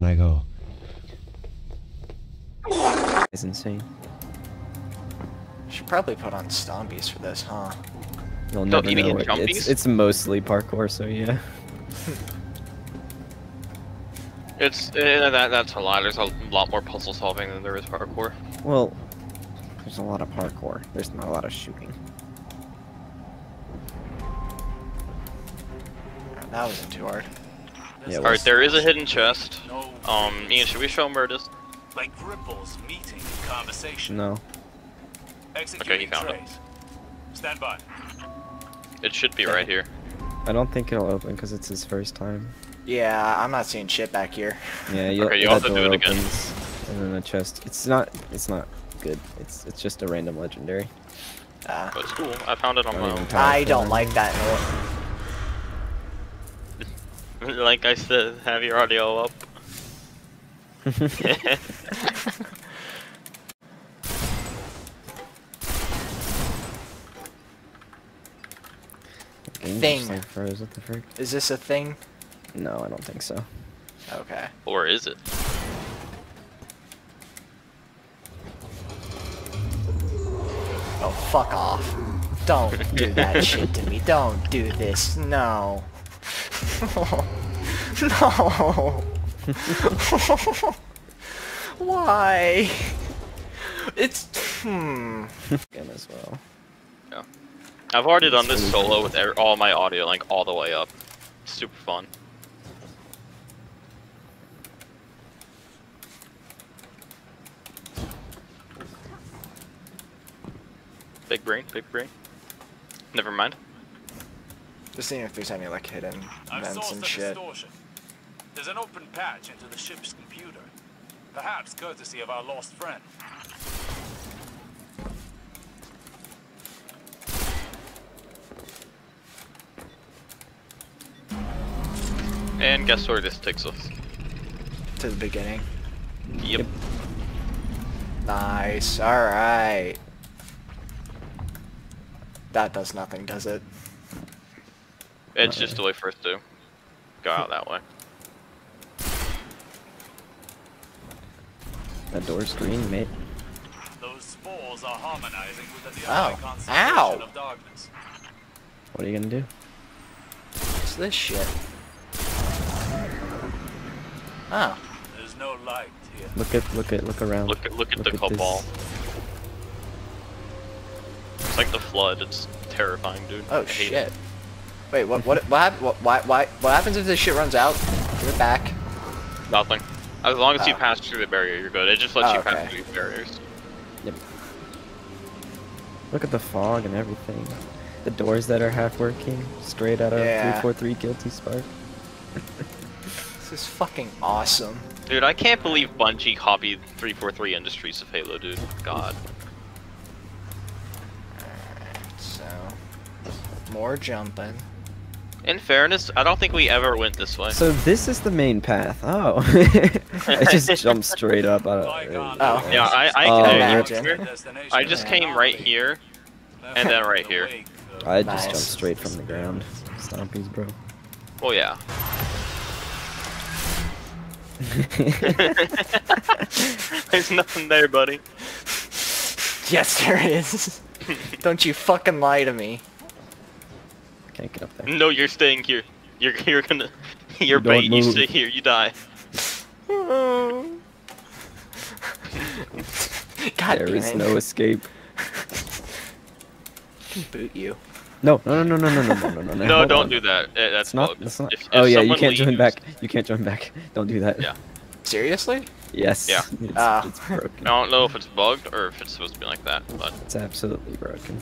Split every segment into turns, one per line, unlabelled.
I go.
It's insane.
Should probably put on Stompies for this, huh?
You'll
Don't
never know.
mean?
It's, it's mostly parkour, so yeah.
It's eh, that that's a lot. There's a lot more puzzle solving than there is parkour.
Well, there's a lot of parkour. There's not a lot of shooting.
That wasn't too hard.
Yeah, Alright,
there is a hidden chest.
No,
Um, Ian, should we show him where it is?
like ripples meeting conversation.
No.
Executing
found it.
Stand by.
It should be right here.
I don't think it'll open because it's his first time.
Yeah, I'm not seeing shit back here.
Yeah, you'll,
Okay, you
that
have to do it again.
And then the chest. It's not. It's not good. It's it's just a random legendary.
Uh,
But it's cool. I found it on my own.
I don't like that.
like I said, have your audio up.
Thing.
like froze. What the frick?
Is this a thing?
No, I don't think so.
Okay.
or is it?
Oh, fuck off. Don't do that shit to me. Don't do this. No. No. Why? It's. Hmm.
Game as well.
Yeah, I've already done this solo with all my audio, like all the way up. Super fun. Big brain, big brain. Never mind.
Just seeing if there's any like hidden
I've
vents
sourced
and
a
shit.
distortion. There's an open patch into the ship's computer. Perhaps courtesy of our lost friend.
And guess where this takes us?
To the beginning.
Yep.
Nice. Alright. That does nothing, does it?
It's just a way for us to go out that way.
That door's green, mate.
Those spores are harmonizing with the
Ow.
nearby concentration
Ow.
of darkness.
What are you gonna do?
What's this shit? Oh.
There's no light here.
Look at look at look around.
Look at look at
Look
the
at
cabal.
this.
It's like the flood. It's terrifying, dude.
Oh
I hate
shit.
it.
Wait, what? What? What? hap- what why? Why? What happens if this shit runs out? Give it back.
Nothing. As long as you
Oh.
pass through the barrier, you're good. It just lets
Oh,
you
okay.
pass through these barriers.
Look at the fog and everything. The doors that are half working, straight out of
Yeah.
343 Guilty Spark.
This is fucking awesome.
Dude, I can't believe Bungie copied 343 Industries of Halo, dude. God.
Alright, So, more jumping.
In fairness, I don't think we ever went this way.
So this is the main path. Oh, I just jumped straight up. Out
Bygone
of,
Oh.
Yeah, I I,
Oh,
I,
imagine.
I just came right here. and then right here.
I just
Nice.
jumped straight from the ground. Stompies, bro.
Oh yeah. There's nothing there, buddy.
Yes, there is. Don't you fucking lie to me.
Can't get up there.
No, you're staying here. You're you're gonna. You're
Don't
bait. You stay here. You die.
God
There
damn
is no escape.
can boot you.
No, no, no, no, no, no, no, no, no.
No,
hold
don't
on.
do that. Eh, That's
It's not.
bugged.
That's not.
If- if
oh yeah, you can't join back. You can't join back. Don't do that.
Yeah.
Seriously?
Yes.
Yeah.
It's,
Ah.
it's broken.
I don't know if it's bugged or if it's supposed to be like that, but
It's absolutely broken.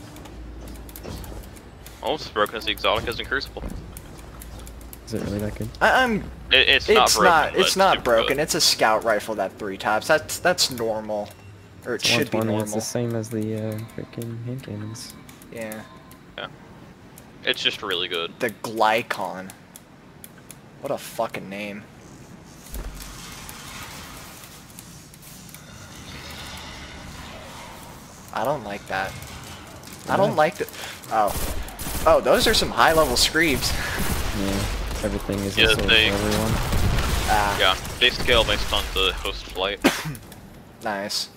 Almost broken as the exotic as in Crucible.
Is it really that good?
I, I'm.
It, it's,
It's
not broken.
not. It's not broken.
good.
It's a scout rifle that three tops. That's that's normal, or it
It's
should be
120.
normal.
It's the same as the uh, freaking hand cannons.
Yeah. Yeah.
It's just really good.
The Glykon. What a fucking name. I don't like that. I don't
Why?
like the. Oh. Oh, those are some high level screams.
Yeah. Everything is
Yeah,
the same
they-
for everyone.
Ah.
Yeah. They scale based on the host flight.
Nice.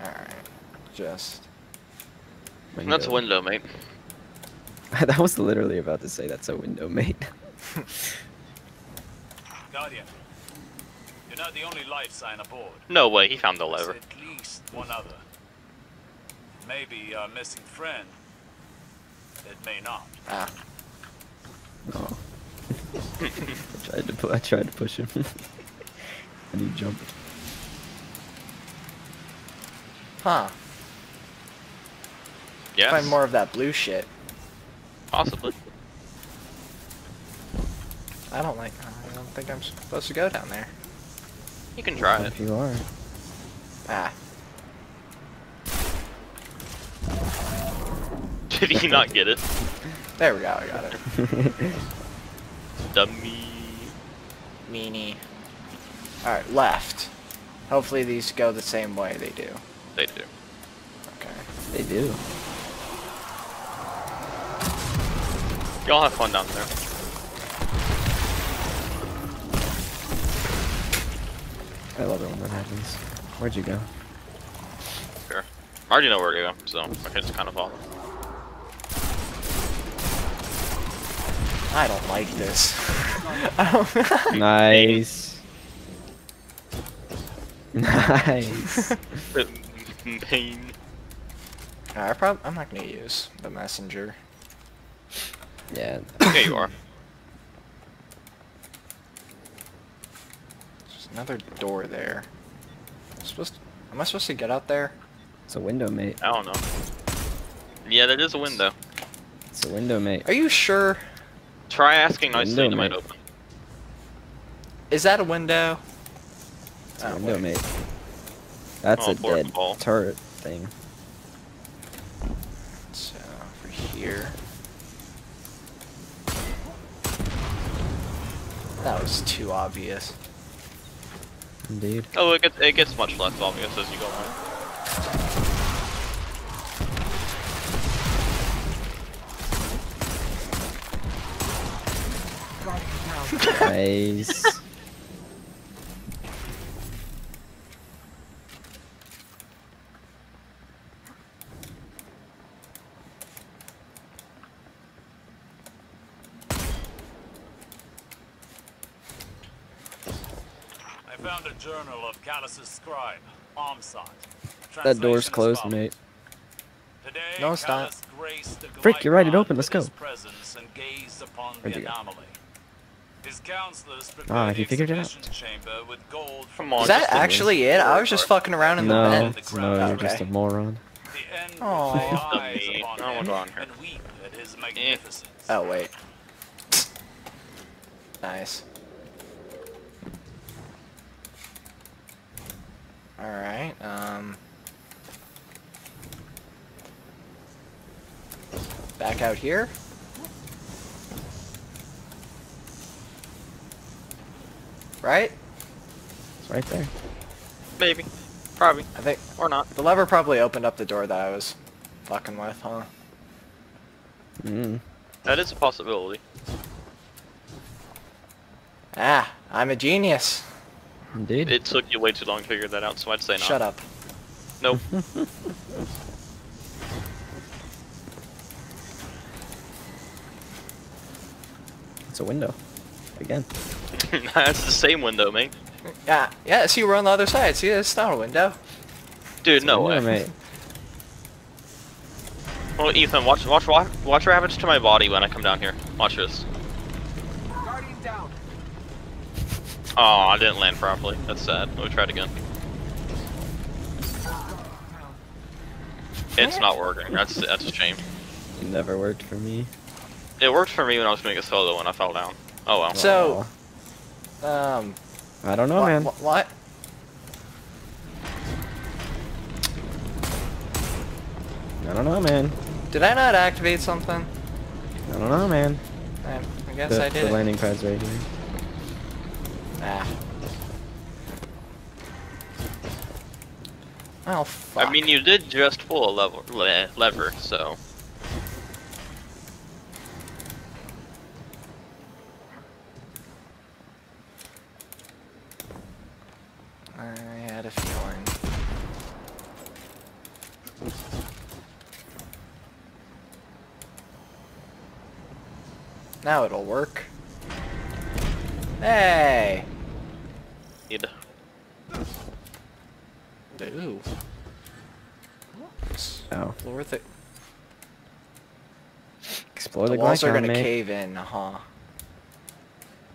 Alright. Just.
That's a window, mate.
that was literally about to say that's a window, mate.
Guardian, you're not the only life sign aboard.
No way, he found the lever.
at least one other. Maybe our missing friend. It may not.
Ah.
Oh. I tried to pu- I tried to push him. and he jumped.
Huh.
Yes,
Find more of that blue shit.
possibly.
I don't like. I don't think I'm supposed to go down there.
You can try it.
If you are.
Ah.
Did he not get it?
There we go. I got it.
Dummy.
Meanie. Alright, left. Hopefully these go the same way they do.
They do.
Okay.
they do.
Y'all have fun down there.
I love it when that happens. Where'd you go?
Sure. I already know where to go, so I can just kind of follow.
I don't like this. Don't
Nice. nice.
Pain.
I prob I'm not gonna use the messenger.
Yeah.
Yeah, you are.
There's another door there. I'm supposed to, am I supposed to get out there?
It's a window, mate.
I don't know. Yeah, there is a window.
It's a window, mate.
Are you sure?
Try asking nicely
Window,
and it might
mate.
open.
Is that a window?
It's a
Oh,
window, mate. That's
Oh,
a dead
ball.
turret thing.
So over here. That was too obvious.
Indeed.
Oh, it gets, it gets much less obvious as you go on.
Nice.
I found a journal of Calus's scribe, Armsat.
that door's closed,
followed.
mate.
Today,
No, it's not.
Callus graced the
Frick, you're right, it
Glykon
opened, let's
with his
go. Ah,
prepared
have you figured it out?
chamber with gold
Come
from
on,
Is that actually it? I was just fucking around in the
No, no, you're just a moron.
the end
Aw.
will lay eyes
Me.
upon
I
him
wanna go on here.
and weep at his magnificence.
Oh wait. Nice. Alright, um... Back out here? Right?
It's right there.
Maybe. Probably.
I think
Or not.
the lever probably opened up the door that I was fucking with, huh?
Mm.
That is a possibility.
Ah, I'm a genius.
Indeed.
It took you way too long to figure that out, so I'd say not.
Shut up.
Nope.
It's a window. Again.
That's the same window, mate.
Yeah, yeah, see we're on the other side. See, it's not a window.
Dude,
It's
no
window,
way.
mate.
Oh, Ethan, watch, watch, watch, watch what happens to my body when I come down here. Watch this. Guardian down. Oh, I didn't land properly. That's sad. Let me try it again. It's not working. That's that's a shame.
It never worked for me.
It worked for me when I was doing a solo and I fell down. Oh well.
So- Um,
I don't know,
what,
man.
what? what?
I don't know, man.
Did I not activate something?
I don't know, man.
I, I guess
The,
I
the landing pad's right here.
Ah. Oh, fuck.
I mean, you did just pull a lever, le lever, so
had a feeling. Now it'll work. Hey!
Need-
Ooh. It's
Oh.
worth it.
Explore
The
the,
walls are gonna
mate.
cave in, huh?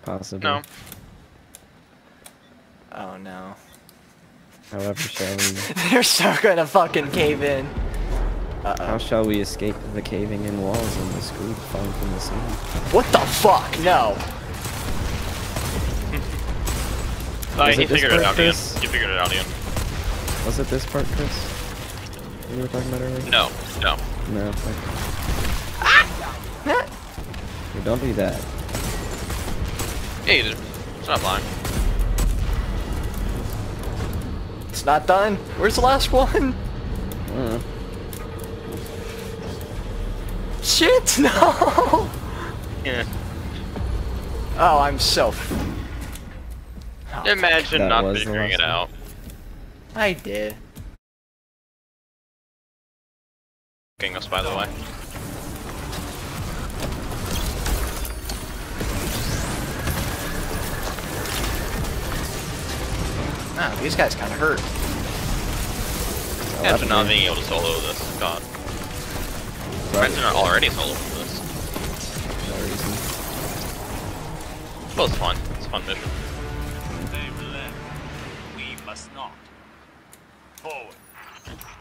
Possibly.
No.
Oh no.
However, shall we?
They're so gonna fucking cave in. Uh
How
oh.
shall we escape the caving in walls and the screw falling from the ceiling?
What the fuck? No.
Was
he
it this
figured it
part,
out, Ian.
Chris?
You figured it out, Ian.
Was it this part, Chris? You were talking about earlier?
No, no.
No. Okay. Hey, don't do that.
Yeah, you did. It's not lying.
It's not done. Where's the last one?
Uh,
Shit, no!
Yeah.
Oh, I'm so. F- Oh,
Imagine not figuring it out.
I did.
King us, by the way.
No, these guys kind of hurt.
Imagine not being able to solo this. God.
Right.
Imagine not already solo this.
No reason.
Well, it's fun. It's a fun mission.
We must not. Forward.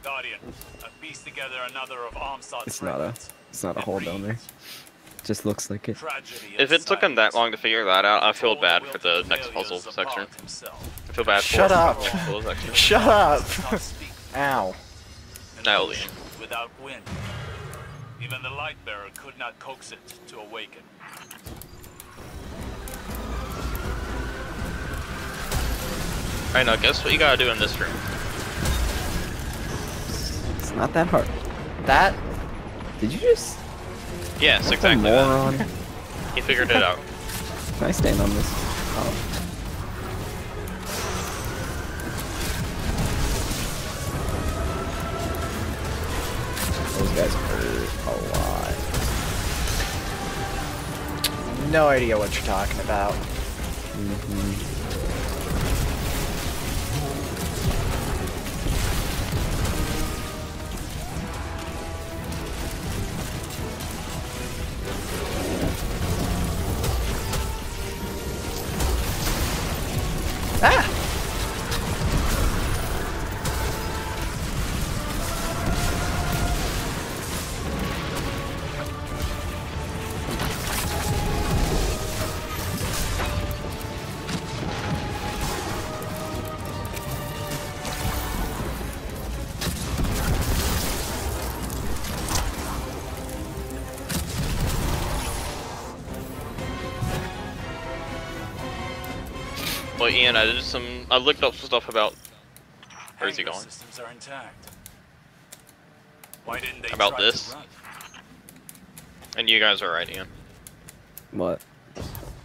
Guardian, I've pieced together another of Armstad's
It's not a. It's not a hole down there.
reads,
Just looks like it.
If it took him that long to figure that out, I feel bad for the next puzzle section.
himself.
I feel bad
Shut
for
up.
the.
Shut up! Ow.
An
Now.
Without wind. Even the light bearer could not coax it to awaken.
Alright, now guess what you gotta do in this room.
It's not that hard.
That?
Did you just?
Yes,
What
exactly
the
that.
moron.
He figured it out.
Can I stand on this? Oh. Guys hurt a lot.
No idea what you're talking about.
hmm
Well, Ian, I did some. I looked up some stuff about. Where's he going?
Systems are intact. Why didn't they
About this? And you guys are right, Ian.
What?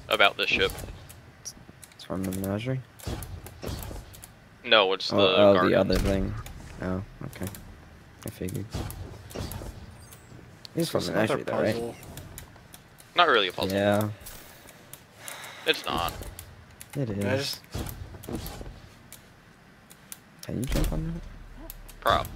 About this ship.
It's from the menagerie?
No, it's oh, the.
oh, oh the other thing. Oh, okay. I figured. It's from the menagerie, though, right?
Not really a puzzle.
Yeah,
It's not.
It is.
I just
Can you jump on that?
Prop.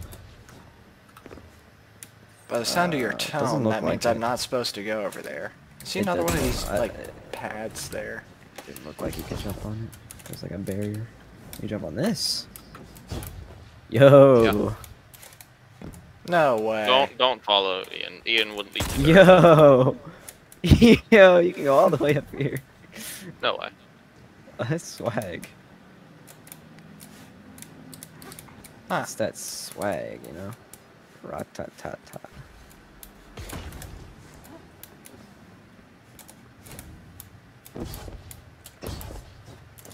by the sound of your
Uh,
tone,
look
that means
like
I'm
it.
not supposed to go over there. See
It
another one of these
I-
like pads there.
Didn't look like you could jump on it. There's like a barrier. You jump on this. Yo.
No way.
Don't don't follow Ian. Ian wouldn't lead you.
Yo. Yo, you can go all the way up here.
No way.
That's swag.
Huh.
It's that swag, you know? Rat tat tat tat.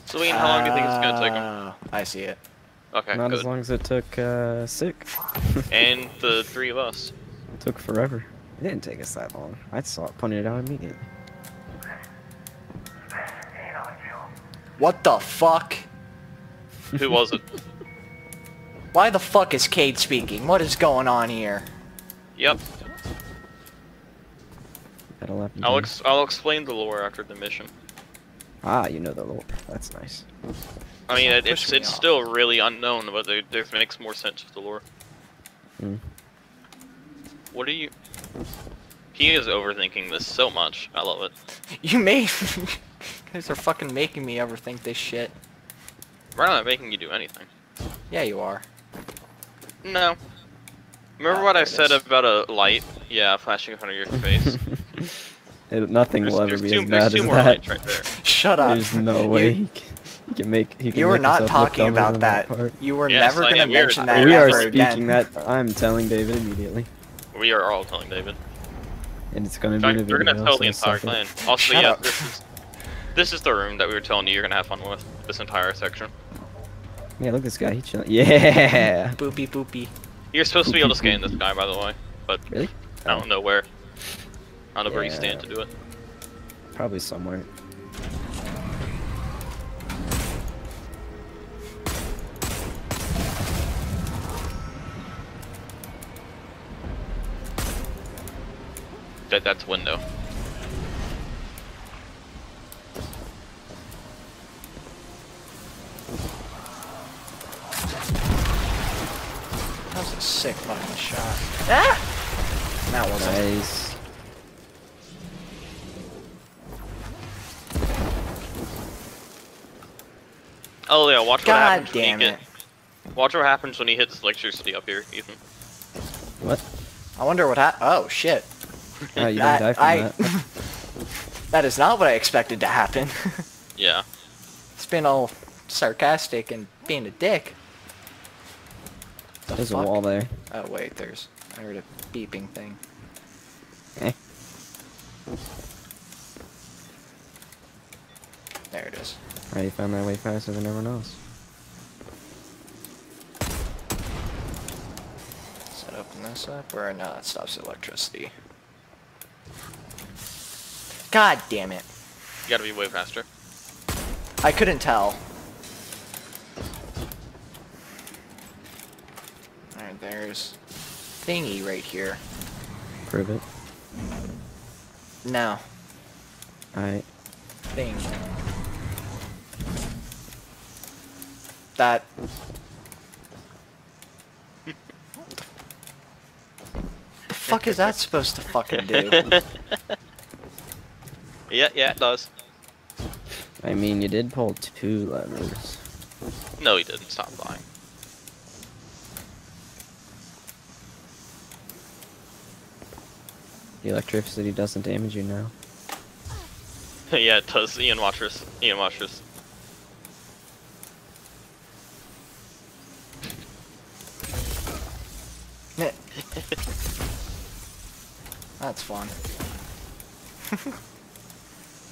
So Ian, how long do you think it's gonna take him?
Ah, I see it.
Okay,
Not as long as it took uh sick.
And the three of us.
It took forever. It didn't take us that long. I saw it pointed out immediately.
What the fuck?
Who was it?
Why the fuck is Cayde speaking? What is going on here?
Yep.
That'll happen.
I'll ex I'll explain the lore after the mission.
Ah, you know the lore. That's nice.
I mean, it, it's
me
it's
off.
still really unknown, but it, it makes more sense with the lore.
Hmm.
What are you? He is overthinking this so much. I love it.
You made... you guys are fucking making me overthink this shit.
We're not making you do anything.
Yeah, you are.
No. Remember
Ah,
what I said
is.
about a light? Yeah, flashing in front of your face.
It- nothing
there's
will ever
there's
be
two,
as
there's
bad
two
as
more
that.
lights right there.
Shut up.
There's no way he can, he can make. He can
You were not talking about
than
that.
part.
You were
Yes,
never gonna
am. We are-
mention that
we are speaking
again.
that. I'm telling David immediately,
We are all telling David.
and it's gonna be in
fact,
the
we're gonna tell the entire clan. Also,
Shut
yeah,
up.
this is this is the room that we were telling you you're gonna have fun with. This entire section.
Yeah, look at this guy. He chilling. Yeah.
Boopy boopy.
You're supposed to be able to scan this guy, by the way, but
Really?
I don't know where. I don't know where you stand to do it.
Probably somewhere.
That that's window.
That was a sick fucking shot. Ah! That wasn't.
Nice.
Oh yeah, watch what
God
happens
damn
when you
it.
get. Watch what happens when he hits electricity up here, Ethan.
What?
I wonder what hap- Oh shit.
Oh, you didn't die from
I-
that.
That is not what I expected to happen.
Yeah.
it's been all sarcastic and being a dick. The
There's a wall there.
Oh wait, there's. I heard a beeping thing.
Eh.
There it is.
Alright, you found that way faster than everyone else.
Does that open this up? Or no, it stops electricity. God damn it.
You gotta be way faster.
I couldn't tell. Alright, there's thingy right here.
Prove it.
No,
Alright.
thing. That. the fuck is that supposed to fucking do?
Yeah, yeah, it does.
I mean, you did pull two levers.
No, he didn't. Stop lying.
The electricity doesn't damage you now.
yeah, it does. Ian, watch this. Ian, watch this.
That's fun.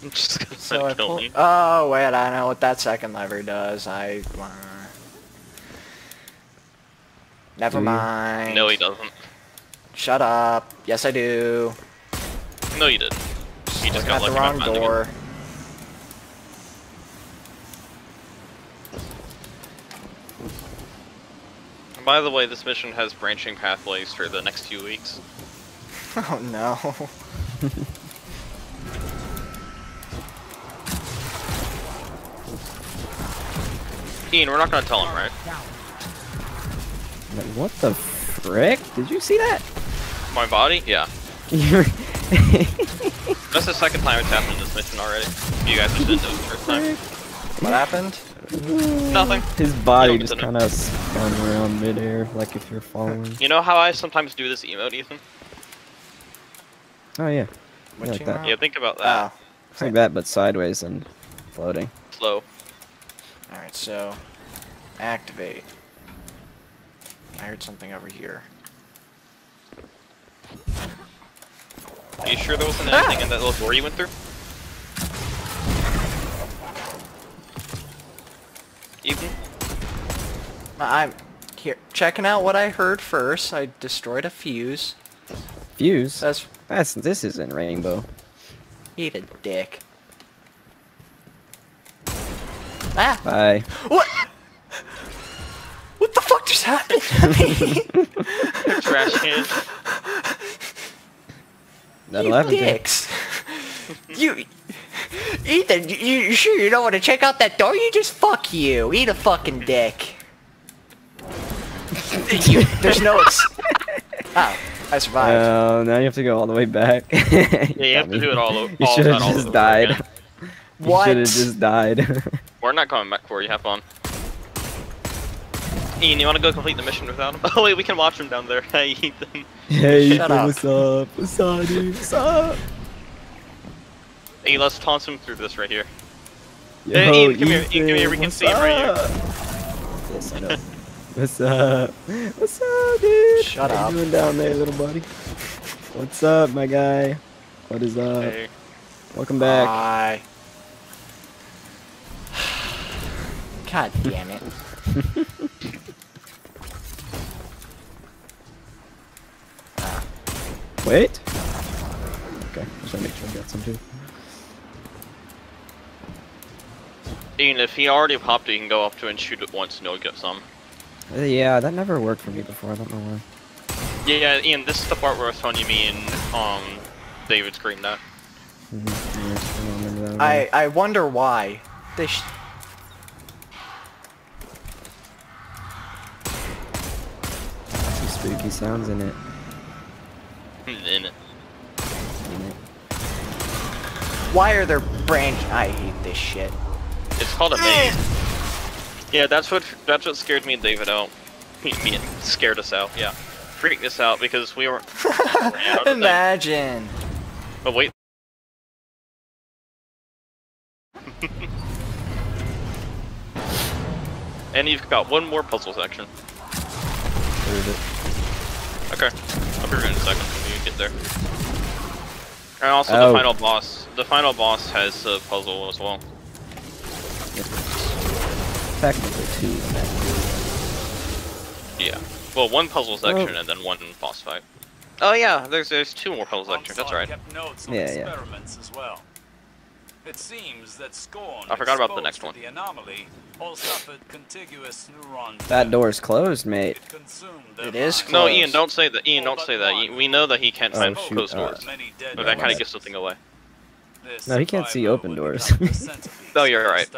I'm just gonna
So I
kill
pull.
me.
Oh wait, I know what that second lever does. I. Uh, never mind.
No, he doesn't.
Shut up. Yes, I do.
No, you didn't. He just
Looking
got
at the wrong door.
And By the way, this mission has branching pathways for the next few weeks.
Oh no.
Ian, we're not gonna tell him, right?
What the frick? Did you see that?
My body? Yeah. That's the second time it's happened in this mission already. You guys just didn't know the first time.
what happened?
Nothing.
His body just kind of spun around midair, like if you're falling.
You know how I sometimes do this emote, Ethan?
Oh yeah,
What
like that.
want?
Yeah, think about ah. that.
Oh.
it's like that, but sideways and floating.
Slow.
Alright, so. Activate. I heard something over here.
Are you sure there wasn't
Ah!
anything in that little door you went through? Ethan?
I'm here checking out what I heard first. I destroyed a fuse.
Fuse.
That's
That's this isn't rainbow.
eat a dick. Ah!
Bye.
What? What the fuck just happened to me?
Trash can.
That'll
you
happen. Eh? you.
dicks. you, Ethan, you, you sure you don't want to check out that door? You just fuck you. Eat a fucking dick. you, there's no. Ex- oh, I survived.
Oh, now you have to go all the way back. yeah,
you have to do it all o-
You should have
that
just died.
again.
You should have just died.
We're not coming back for you. Have fun. Ian, you want to go complete the mission without him? Oh wait, we can watch him down there. Hey, Ethan.
hey,
Shut
Ethan,
up.
what's up? What's up, dude? What's up?
Hey, let's toss him through this right here.
Yo,
Hey, Ian, come here, Ian, come here, we can
what's
see him right here.
up? Yes, I know. What's up? What's up, dude?
Shut
How
up.
you doing down there, little buddy? What's up, my guy? What is up?
Hey.
Welcome back.
Hi. God damn it.
Wait. Okay, just wanna make sure I got some too.
Ian, if he already popped it, you can go up to and shoot it once and you'll get some.
Uh, Yeah, that never worked for me before. I don't know why.
Yeah, yeah, Ian, this is the part where I was telling you me and um David screamed at.
Mhm, I that.
I I wonder why. They sh-
some spooky sounds in it.
In it.
Why are there branch? I hate this shit.
It's called a eh. maze. Yeah, that's what that's what scared me and David out. Oh, me and scared us out. Yeah, freaked us out because we were. ran out of things.
Imagine.
Oh wait. and you've got one more puzzle section.
Where is it?
Okay, I'll be right in a second when you get there. And also
Oh.
the final boss. The final boss has a puzzle as well.
Technically two.
Yeah. Well, one puzzle section oh. and then one boss fight. Oh yeah, there's there's two more puzzle sections. That's
Onside
right.
kept notes on
Yeah, yeah.
experiments as well. It seems that Scorn
I forgot about the next one.
The anomaly all suffered contiguous neuron
That
damage.
door's closed, mate.
It
It is
minds.
No, Ian, don't say that. Ian, don't say that. We know that he can't
Oh,
find
shoot.
closed
Oh.
doors. But that kind
Right.
of gives something away.
This
No, he can't see open doors.
become
No, you're right.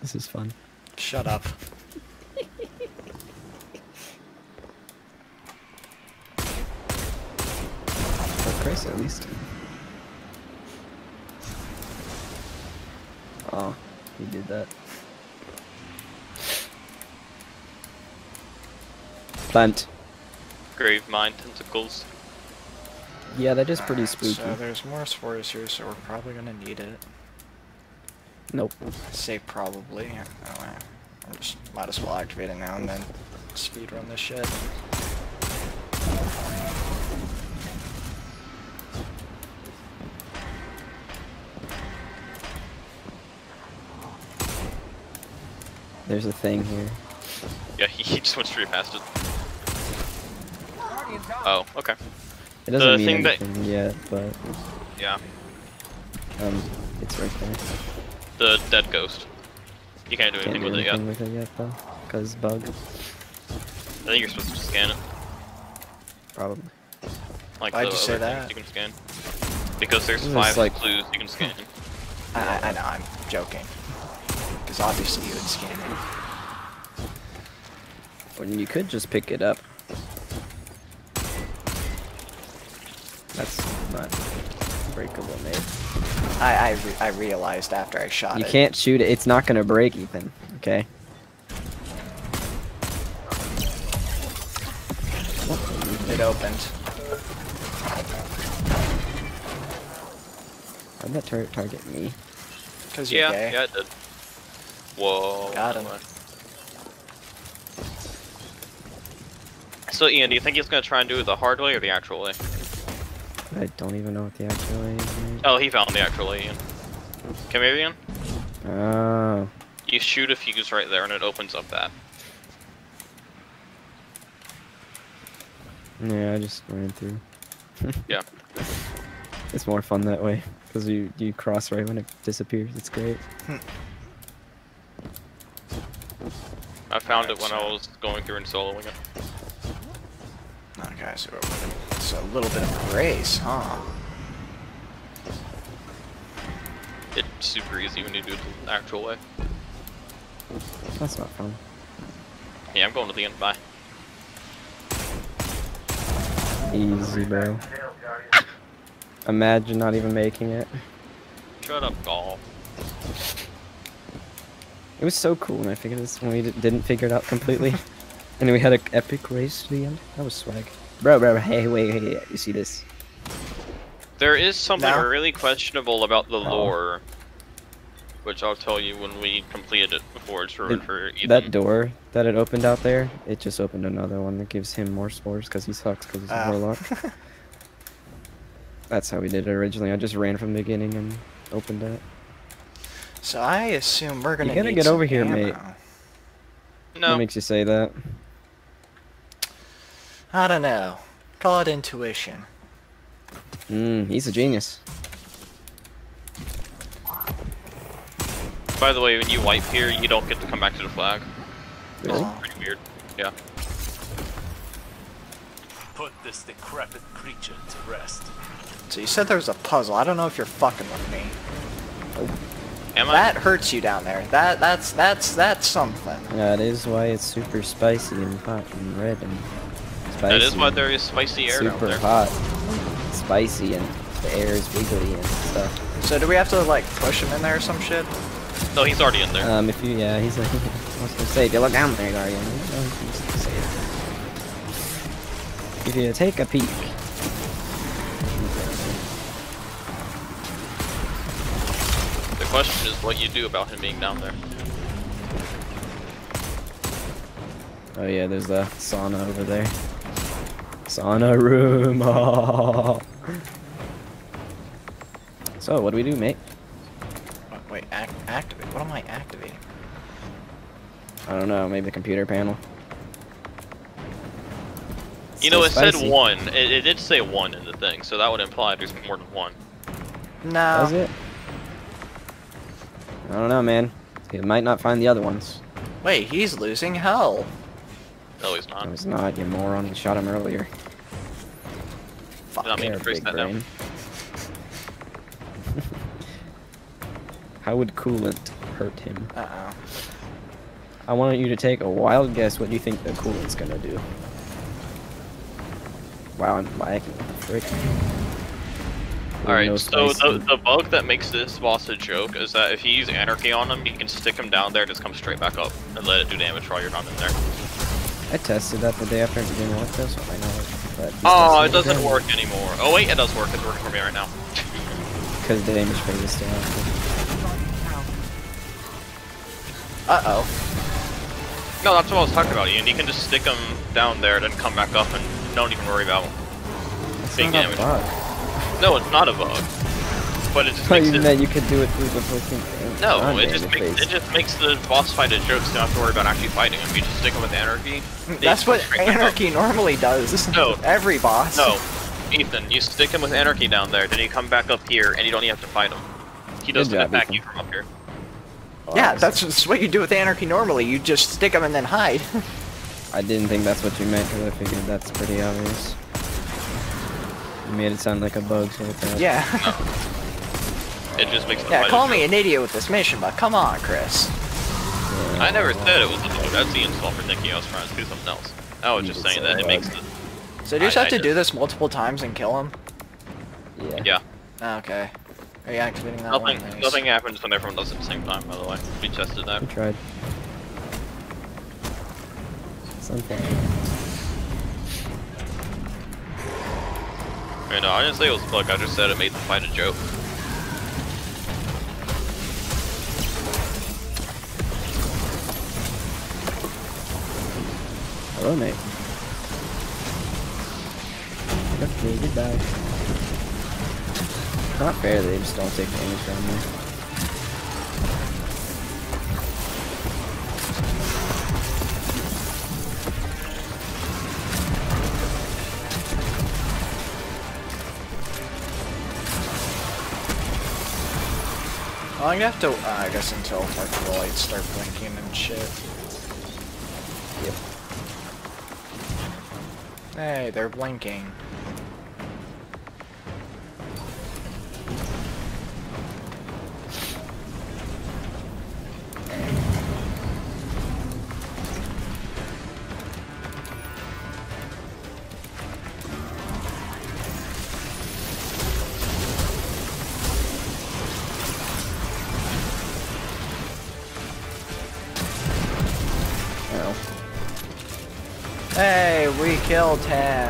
This is fun.
Shut up.
For Chris, at least. Oh, he did that. Plant.
Grave mine tentacles.
Yeah, that is pretty
Alright,
spooky.
So there's more spores here, so we're probably gonna need it.
Nope.
I say probably. Oh, I just might as well activate it now and then speed run this shit.
There's a thing here.
Yeah, he, he just went straight past it. Oh, okay.
It doesn't
The
mean
thing that-
anything yet, but
Yeah.
um, it's right there.
The dead ghost. You can't do
Can't
anything
do
with it yet.
anything with it yet, though, cause bug.
I think you're supposed to scan it.
Probably.
Like
Why'd
the
you say that?
you can scan. Because there's
This
five
like-
clues you can scan.
I, I, I know, I'm joking. Because obviously you would scan it.
When you could just pick it up. That's not breakable, mate.
I, I, re I realized after I shot
You
it.
can't shoot it. It's not gonna break, Ethan. Okay.
It opened.
Why'd that turret target me?
Because you're
Yeah,
gay.
yeah, it did. Whoa.
Got him.
So Ian, do you think he's gonna try and do it the hard way or the actual way?
I don't even know what the actual way is. mate.
Oh, he found the actual way, Ian. Come here, Ian.
Oh.
You shoot a fuse right there and it opens up that.
Yeah, I just ran through.
Yeah.
It's more fun that way because you you cross right when it disappears. It's great. Hmm.
I found it when I was going through and soloing it.
Okay, so it's a little bit of grace, huh?
It's super easy when you do it the actual way.
That's not fun.
Yeah, I'm going to the end. Bye.
Easy, bro. Imagine not even making it.
Shut up, Gaul.
It was so cool when I figured this when we didn't figure it out completely, and then we had an epic race to the end. That was swag, bro, bro. Hey, wait, wait, wait, you see this?
There is something
No.
really questionable about the
Oh.
lore, which I'll tell you when we completed it before it's ruined
It-
for Ethan.
That door that it opened out there, it just opened another one that gives him more spores because he sucks because he's a
Oh.
warlock. That's how we did it originally. I just ran from the beginning and opened it.
So I assume we're gonna.
You gotta
need
get
some
over here, mate.
no,
What makes you say that?
I don't know. Call it intuition.
Mm, he's a genius.
by the way, when you wipe here, you don't get to come back to the flag.
Really?
Oh.
Pretty weird. Yeah.
Put this decrepit creature to rest.
So you said there was a puzzle. I don't know if you're fucking with me.
Am I?
That hurts you down there. That that's that's that's something.
That is why it's super spicy and hot and red and spicy.
that is why there is spicy air down
super
there.
hot, spicy, and the air is wiggly and stuff.
So do we have to like push him in there or some shit?
No, he's already in there.
Um, if you, yeah, he's like, what's to say? If you look down there, Guardian. No, he's gonna say it. If you take a peek.
Question is what you do about him being down there.
Oh yeah, there's the sauna over there. Sauna room. so, what do we do, mate?
Wait, Wait, act activate. What am I activating?
I don't know. Maybe the computer panel.
You know, it
Still
said one. It, it did say one in the thing, so that would imply there's more than one.
No.
Does it? I don't know, man. You might not find the other ones.
Wait, he's losing hell.
No, he's not.
No, it's not, you moron. You shot him earlier.
Fuck.
Did not mean to freeze
big
that down.
brain. How would coolant hurt him?
Uh oh.
I want you to take a wild guess what you think the coolant's gonna do. Wow, I'm lagging. What frick?
Alright,
No
so the, the bug that makes this boss a joke is that if you use Anarchy on him, you can stick him down there, just come straight back up, and let it do damage while you're not in there.
I tested that the day after it didn't work though, so I know it. But
Oh, it doesn't work anymore. Oh wait, it does work. It's working for me right now.
Because the damage phase is still active.
Uh oh.
No, that's what I was talking about, Ian. You can just stick him down there, then come back up, and don't even worry about
It's
being
not a
damaged.
Bug.
No, it's not a bug. But it just
I thought
makes
you
it...
meant you could do it through the fucking
uh,
No,
it just makes
phase.
it just makes the boss fight a joke, so you don't have to worry about actually fighting him. You just stick him with Anarchy.
That's what
straight back up.
anarchy normally does.
No.
Every boss.
No, Ethan, you stick him with Anarchy down there, then you come back up here, and you don't even have to fight him. He doesn't
job,
attack
Ethan.
you from up here.
Oh,
Yeah,
I
that's just what you do with anarchy normally. You just stick them and then hide.
I didn't think that's what you meant because I figured that's pretty obvious. You made it sound like a bug, so it's not.
yeah.
It just makes
Yeah, call me an idiot with this mission, but come on, Chris.
Yeah,
I never said it was a joke. That's the fault for thinking I was trying to do something else. I was
You
just saying
say
that it makes the...
So do you just
I-
have
I
to do this multiple times and kill him?
Yeah.
Yeah,
Oh, Okay. Are you activating that
nothing
one? Nice.
nothing happens when everyone does it at the same time, by the way. We tested that.
We tried. Something.
I didn't say it was a bug, I just said it made the fight a joke.
Hello, mate. Okay, goodbye. Not fair, they just don't take damage from me.
I'm gonna have to, uh, I guess, until like the lights start blinking and shit.
Yep.
Hey, they're blinking.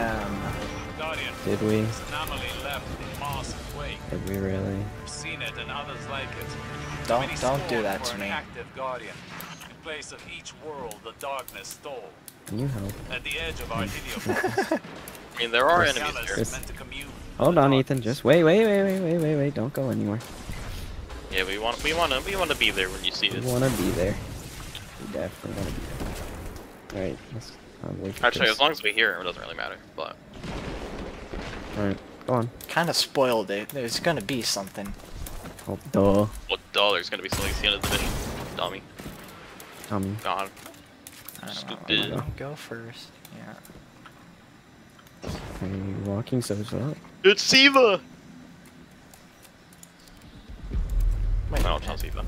Killed him.
Guardian,
did we?
anomaly left a massive wake.
Did we really?
We've seen it and others like it.
Don't- don't do that
for
to
an
me.
active guardian. In place of each world the darkness stole.
Can you help?
At the edge of our Heliopolis,
I mean, there are enemies here.
Chris-
meant to commune with
Hold on. Ethan. Just wait, wait, wait, wait, wait, wait, wait. Don't go anywhere.
Yeah, we want, we want to, we want to be there when you see
We
it.
want to be there. We definitely want to be there. All right, let's wait for
Actually,
Chris.
as long as we hear him, it doesn't really matter. But
All right, go on.
Kind of spoiled it. There's gonna be something.
Oh, duh.
what There's gonna be something at the end of the mission? Dummy.
Tommy.
God.
I know.
Stupid.
Go- Go first. Yeah.
Are you walking so slow?
It's Siva.
Wait a
No, it's not. Siva.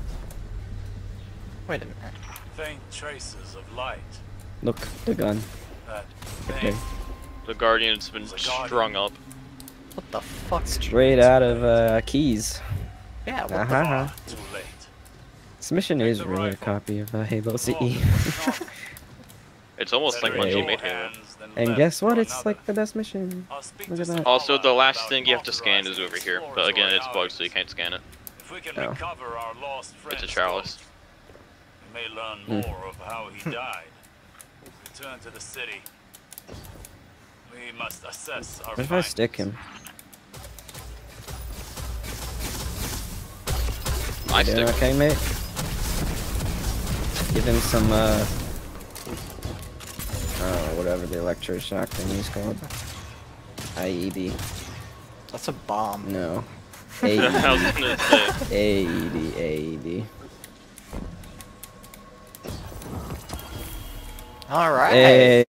Wait a minute.
Faint traces of light.
Look, the gun. Okay.
The Guardian's been
It's Guardian.
strung up.
What the fuck?
Straight out of uh, Keyes.
Yeah. What
Uh huh.
far too late.
This mission
Take
is
the
really a
rifle.
copy of uh, Halo CE.
Oh, it's
almost like
better
when
in
you made Halo.
hands
and guess what? It's
another.
like the best mission. Look at that.
Also, the last thing you have to scan is over here. But again, it's bugged, so you can't scan it.
If we can
Oh.
recover our lost friend,
It's a chalice.
may learn
Hmm.
more of how he died. Return to the city. We must assess our
What if I stick him?
I
You doing
stick.
okay, mate? Give him some, uh... Oh, whatever the electroshock thing is called. IED.
That's a bomb.
No. AED. AED. AED.
All right.
Hey.